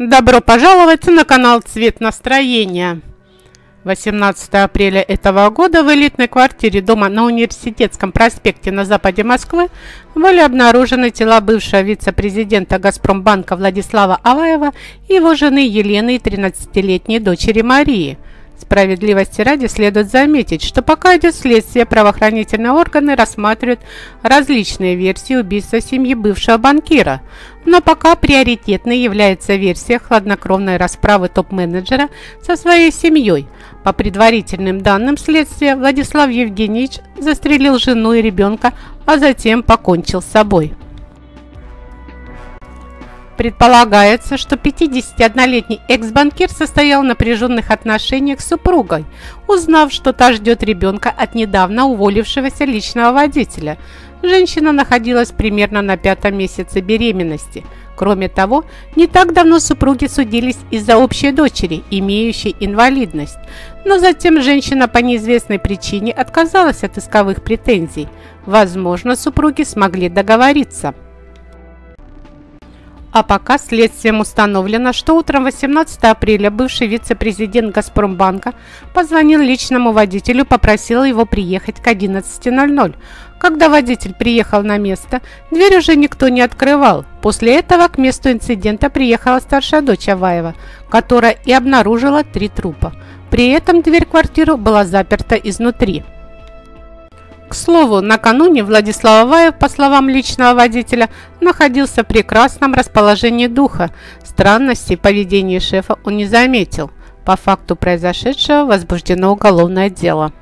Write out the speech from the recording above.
Добро пожаловать на канал «Цвет настроения». 18 апреля этого года в элитной квартире дома на Университетском проспекте на западе Москвы были обнаружены тела бывшего вице-президента «Газпромбанка» Владислава Аваева и его жены Елены и 13-летней дочери Марии – Справедливости ради следует заметить, что пока идет следствие, правоохранительные органы рассматривают различные версии убийства семьи бывшего банкира. Но пока приоритетной является версия хладнокровной расправы топ-менеджера со своей семьей. По предварительным данным следствия, Владислав Евгеньевич застрелил жену и ребенка, а затем покончил с собой. Предполагается, что 51-летний экс-банкир состоял в напряженных отношениях с супругой, узнав, что та ждет ребенка от недавно уволившегося личного водителя. Женщина находилась примерно на пятом месяце беременности. Кроме того, не так давно супруги судились из-за общей дочери, имеющей инвалидность. Но затем женщина по неизвестной причине отказалась от исковых претензий. Возможно, супруги смогли договориться. А пока следствием установлено, что утром 18 апреля бывший вице-президент «Газпромбанка» позвонил личному водителю, попросил его приехать к 11.00. Когда водитель приехал на место, дверь уже никто не открывал. После этого к месту инцидента приехала старшая дочь Аваева, которая и обнаружила три трупа. При этом дверь квартиры была заперта изнутри. К слову, накануне Владислав Аваев, по словам личного водителя, находился в прекрасном расположении духа. Странностей в поведении шефа он не заметил. По факту произошедшего возбуждено уголовное дело.